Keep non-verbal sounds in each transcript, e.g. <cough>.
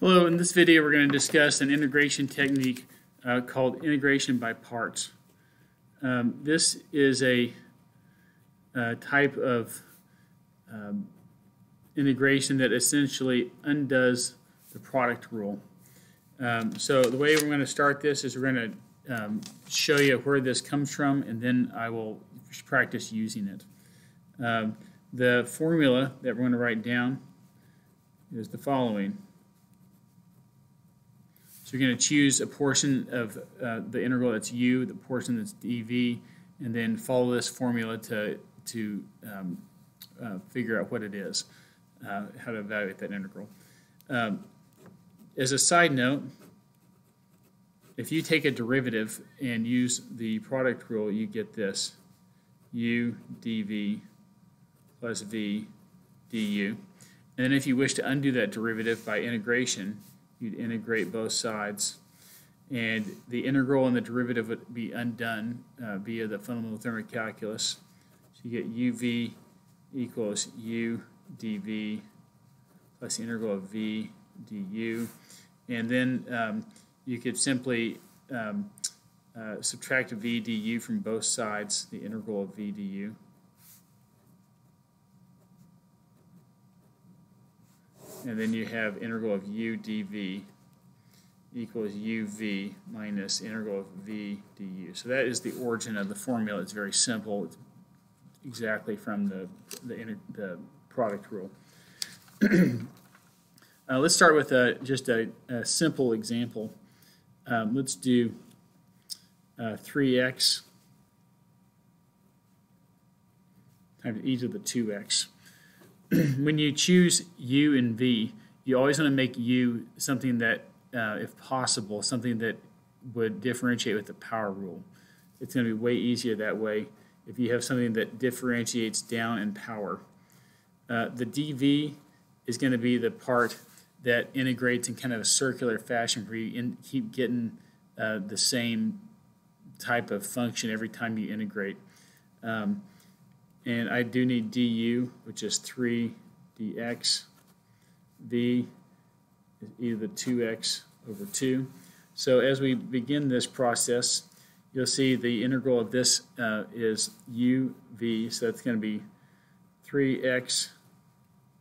Hello, in this video we're going to discuss an integration technique uh, called integration by parts. Um, this is a, a type of um, integration that essentially undoes the product rule. Um, so the way we're going to start this is we're going to um, show you where this comes from and then I will practice using it. Um, the formula that we're going to write down is the following. So you're going to choose a portion of uh, the integral that's u, the portion that's dv, and then follow this formula to, to um, uh, figure out what it is, uh, how to evaluate that integral. Um, as a side note, if you take a derivative and use the product rule, you get this, u dv plus v du. And then if you wish to undo that derivative by integration, you'd integrate both sides. And the integral and the derivative would be undone uh, via the fundamental theorem of calculus. So you get uv equals u dv plus the integral of v du. And then um, you could simply um, uh, subtract v du from both sides, the integral of v du. And then you have integral of u dv equals uv minus integral of v du. So that is the origin of the formula. It's very simple. It's exactly from the, the, the product rule. <clears throat> uh, let's start with a, just a, a simple example. Um, let's do uh, 3x times e to the 2x. <clears throat> when you choose U and V, you always want to make U something that, uh, if possible, something that would differentiate with the power rule. It's going to be way easier that way if you have something that differentiates down in power. Uh, the dV is going to be the part that integrates in kind of a circular fashion where you in, keep getting uh, the same type of function every time you integrate. Um, and I do need du, which is 3 dx. v is either 2x over 2. So as we begin this process, you'll see the integral of this uh, is uv, so that's going to be 3x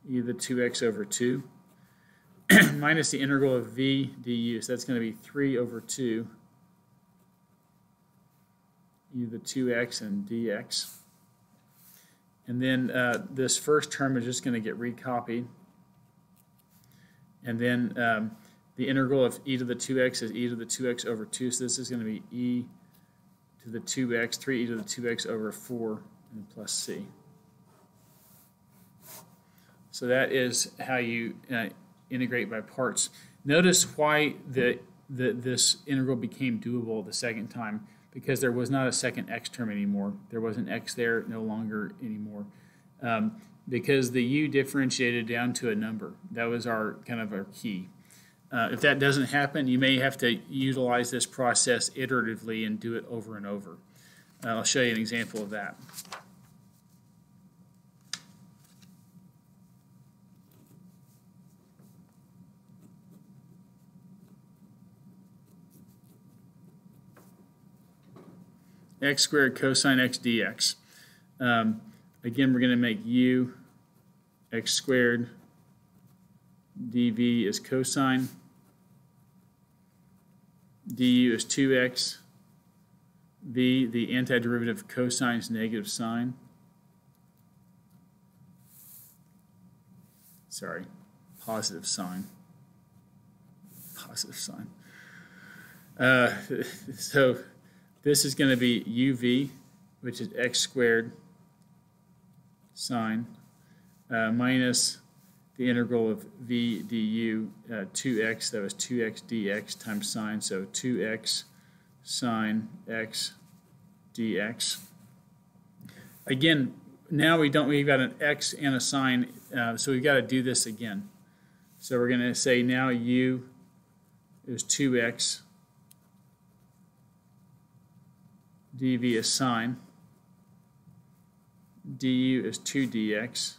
e to the 2x over 2 <clears throat> minus the integral of v du, so that's going to be 3 over 2 e to the 2x and dx. And then uh, this first term is just going to get recopied. And then um, the integral of e to the 2x is e to the 2x over 2. So this is going to be e to the 2x, 3e to the 2x over 4 and plus c. So that is how you uh, integrate by parts. Notice why the, the, this integral became doable the second time because there was not a second x term anymore. There was an x there no longer anymore. Um, because the u differentiated down to a number. That was our kind of our key. Uh, if that doesn't happen, you may have to utilize this process iteratively and do it over and over. Uh, I'll show you an example of that. X squared cosine x dx. Um, again, we're going to make u x squared dv is cosine, du is 2x, v, the antiderivative of cosine is negative sine. Sorry, positive sine. Positive sine. Uh, <laughs> so this is going to be uv, which is x squared sine, uh, minus the integral of v du, uh, 2x, that was 2x dx times sine, so 2x sine x dx. Again, now we don't, we've got an x and a sine, uh, so we've got to do this again. So we're going to say now u is 2x dv is sine, du is 2 dx,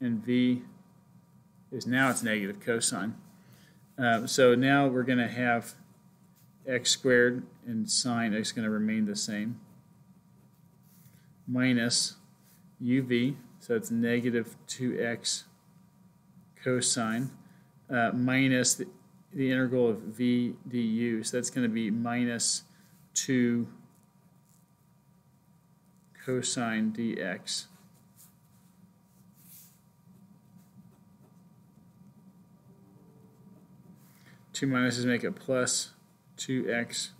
and v is now it's negative cosine. Uh, so now we're going to have x squared and sine is going to remain the same. Minus uv, so it's negative 2x cosine, uh, minus the, the integral of v du, so that's going to be minus 2 cosine dx. Two minuses make it plus 2x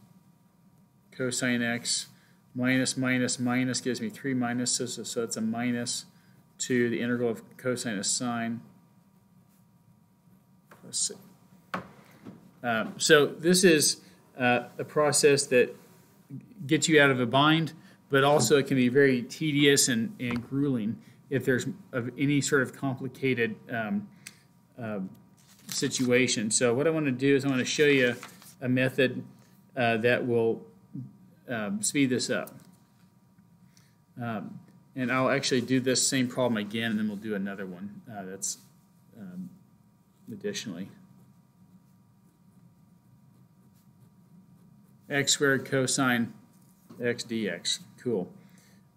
cosine x minus minus minus gives me 3 minuses, so, so it's a minus 2 the integral of cosine of sine. Let's see. Um, so this is uh, a process that gets you out of a bind, but also it can be very tedious and, and grueling if there's of any sort of complicated um, uh, situation. So what I want to do is I want to show you a method uh, that will um, speed this up. Um, and I'll actually do this same problem again, and then we'll do another one uh, that's um, additionally. X squared cosine x dx. Cool.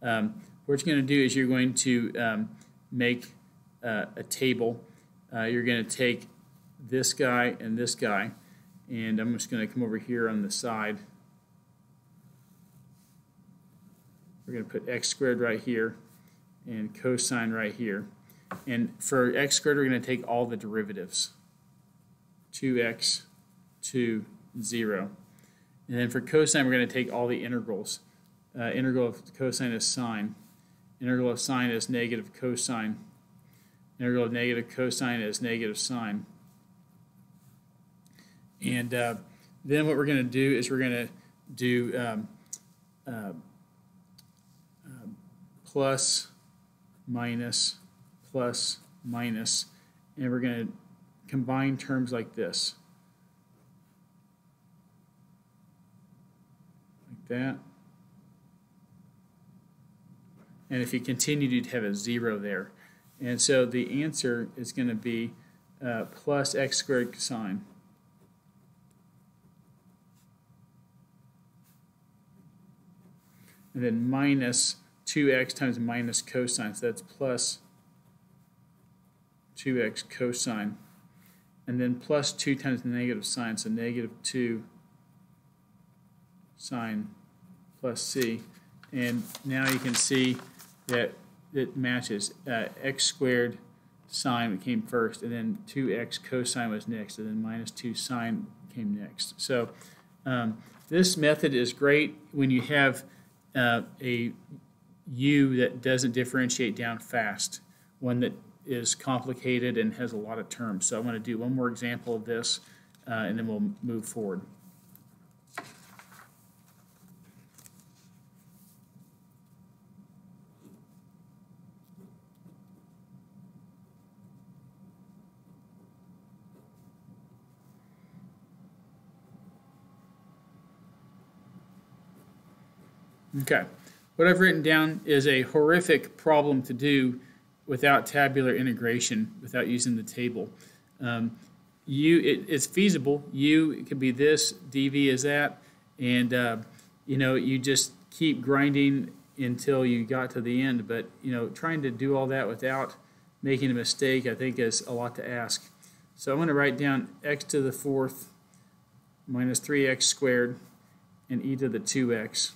Um, what you're going to do is you're going to um, make uh, a table. Uh, you're going to take this guy and this guy, and I'm just going to come over here on the side We're going to put x squared right here and cosine right here. And for x squared, we're going to take all the derivatives. 2x to 0. And then for cosine, we're going to take all the integrals. Uh, integral of cosine is sine. Integral of sine is negative cosine. Integral of negative cosine is negative sine. And uh, then what we're going to do is we're going to do um, uh, plus, minus, plus, minus, and we're going to combine terms like this. That. And if you continued, you'd have a zero there. And so the answer is going to be uh, plus x squared sine. And then minus 2x times minus cosine, so that's plus 2x cosine. And then plus 2 times negative sine, so negative 2 sine plus c. And now you can see that it matches. Uh, x squared sine came first, and then 2x cosine was next, and then minus 2 sine came next. So um, this method is great when you have uh, a U that doesn't differentiate down fast, one that is complicated and has a lot of terms. So I'm going to do one more example of this, uh, and then we'll move forward. Okay. What I've written down is a horrific problem to do without tabular integration, without using the table. Um, it, it's feasible. U it could be this, dv is that, and uh, you know you just keep grinding until you got to the end. But you know trying to do all that without making a mistake, I think is a lot to ask. So I'm going to write down x to the fourth minus 3x squared and e to the 2x.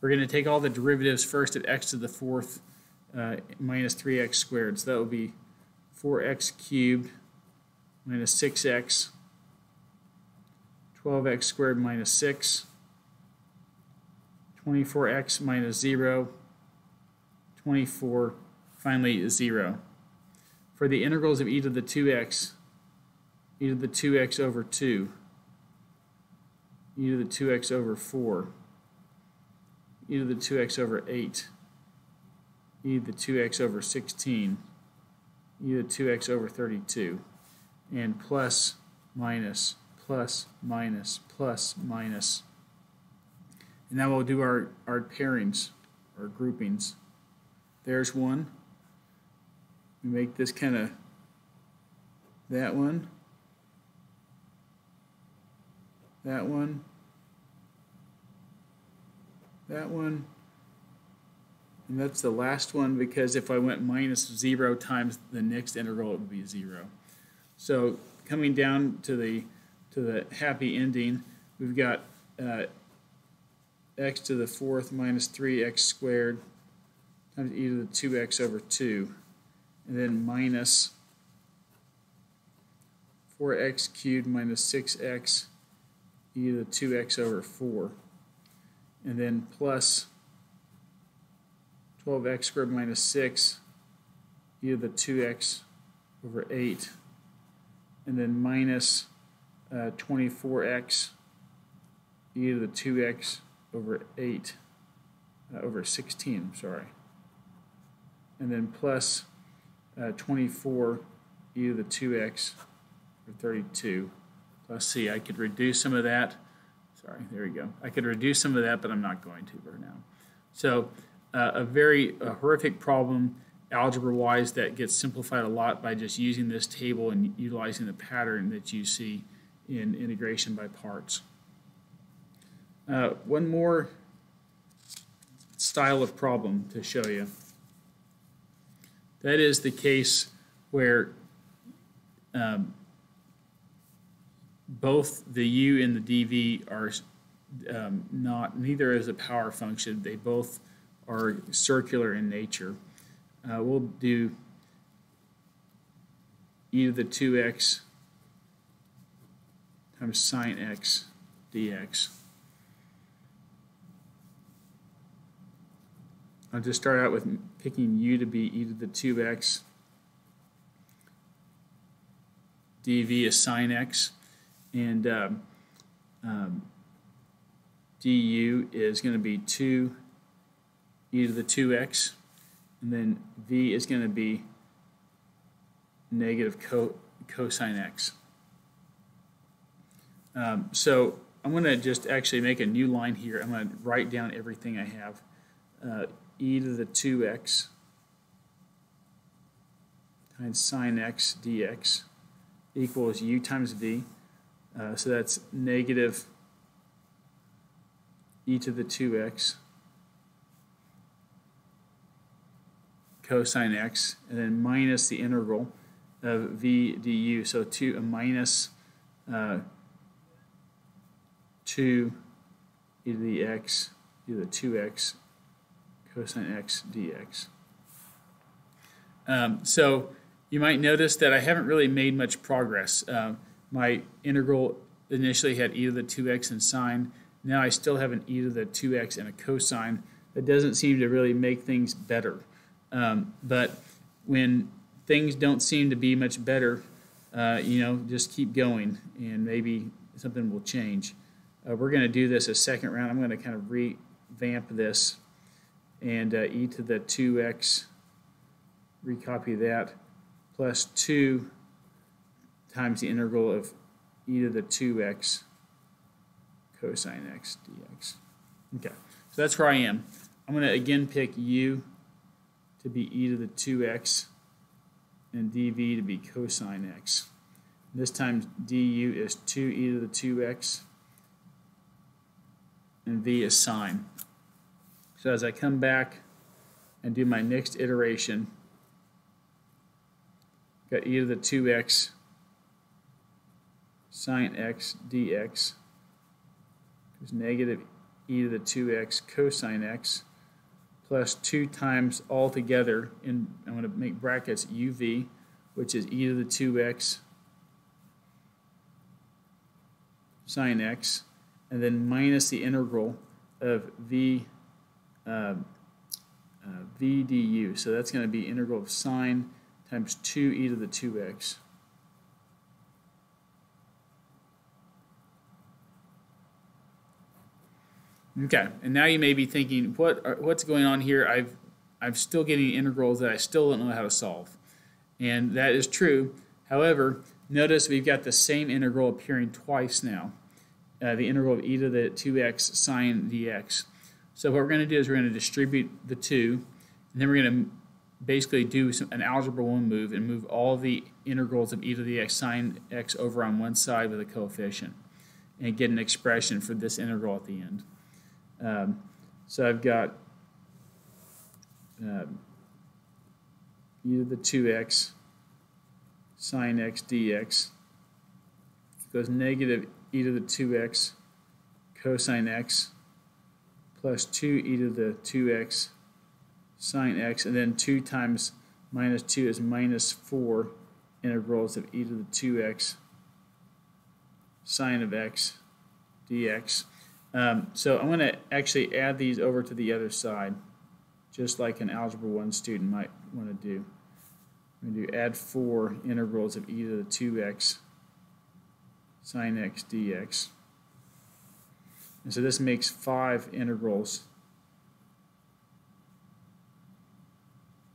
We're going to take all the derivatives first at x to the fourth uh, minus 3x squared. So that will be 4x cubed minus 6x, 12x squared minus 6, 24x minus 0, 24, finally 0. For the integrals of e to the 2x, e to the 2x over 2, e to the 2x over 4, e to the 2x over 8, e to the 2x over 16, e to the 2x over 32, and plus, minus, plus, minus, plus, minus. And now we'll do our, our pairings, or groupings. There's one. We make this kind of that one, that one, that one, and that's the last one because if I went minus 0 times the next integral, it would be 0. So coming down to the, to the happy ending, we've got uh, x to the fourth minus 3x squared times e to the 2x over 2, and then minus 4x cubed minus 6x e to the 2x over 4, and then plus 12x squared minus 6 e to the 2x over 8, and then minus uh, 24x e to the 2x over 8 uh, over 16, sorry. And then plus, uh, 24 e to the 2x over 32 plus c. I could reduce some of that. Sorry, there we go. I could reduce some of that, but I'm not going to for now. So uh, a very a horrific problem algebra-wise that gets simplified a lot by just using this table and utilizing the pattern that you see in integration by parts. Uh, one more style of problem to show you. That is the case where um, both the u and the dv are um, not, neither is a power function. They both are circular in nature. Uh, we'll do e to the 2x times sine x dx. I'll just start out with picking u to be e to the 2x. dv is sine x. And um, um, du is going to be 2 e to the 2x. And then v is going to be negative co cosine x. Um, so I'm going to just actually make a new line here. I'm going to write down everything I have. Uh, e to the 2x times sine x dx equals u times v. Uh, so that's negative e to the 2x cosine x, and then minus the integral of v du. So 2 a minus, uh, 2 e to the x e to the 2x cosine x dx. Um, so you might notice that I haven't really made much progress. Uh, my integral initially had e to the 2x and sine. Now I still have an e to the 2x and a cosine. That doesn't seem to really make things better. Um, but when things don't seem to be much better, uh, you know, just keep going and maybe something will change. Uh, we're going to do this a second round. I'm going to kind of revamp this and uh, e to the 2x, recopy that, plus 2 times the integral of e to the 2x cosine x dx. Okay, so that's where I am. I'm going to again pick u to be e to the 2x and dv to be cosine x. This time du is 2e to the 2x and v is sine. So as I come back and do my next iteration, got e to the 2x sine x dx is negative e to the 2x cosine x plus 2 times all together, and I'm going to make brackets uv, which is e to the 2x sine x, and then minus the integral of v uh, uh, v du. So that's going to be integral of sine times 2 e to the 2x. Okay, and now you may be thinking, what are, what's going on here? I've I'm still getting integrals that I still don't know how to solve, and that is true. However, notice we've got the same integral appearing twice now, uh, the integral of e to the 2x sine dx. So what we're going to do is we're going to distribute the two, and then we're going to basically do some, an algebra one move and move all the integrals of e to the x sine x over on one side with a coefficient and get an expression for this integral at the end. Um, so I've got um, e to the 2x sine x dx goes negative e to the 2x cosine x plus 2 e to the 2x sine x, and then 2 times minus 2 is minus 4 integrals of e to the 2x sine of x dx. Um, so I'm going to actually add these over to the other side, just like an Algebra 1 student might want to do. I'm going to do add 4 integrals of e to the 2x sine x dx. And so this makes 5 integrals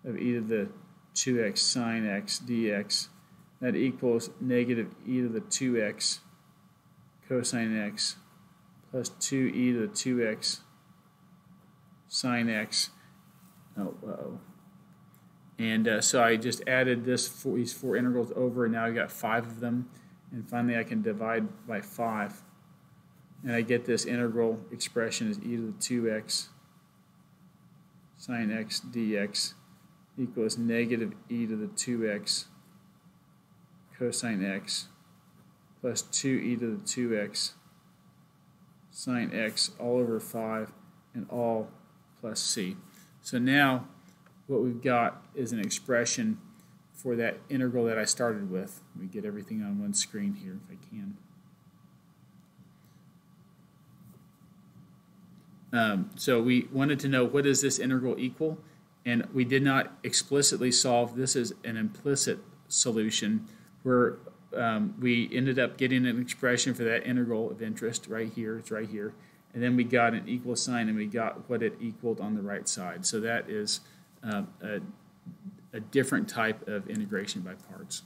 of e to the 2x sine x dx. That equals negative e to the 2x cosine x plus 2e to the 2x sine x. Oh, uh oh. And uh, so I just added this four, these four integrals over, and now I got five of them. And finally, I can divide by five, and I get this integral expression is e to the 2x sine x dx equals negative e to the 2x cosine x plus 2e to the 2x sine x all over 5 and all plus c. So now what we've got is an expression for that integral that I started with. We get everything on one screen here if I can. Um, so we wanted to know what does this integral equal? And we did not explicitly solve, this is an implicit solution where um, we ended up getting an expression for that integral of interest right here, it's right here. And then we got an equal sign and we got what it equaled on the right side. So that is um, a, a different type of integration by parts.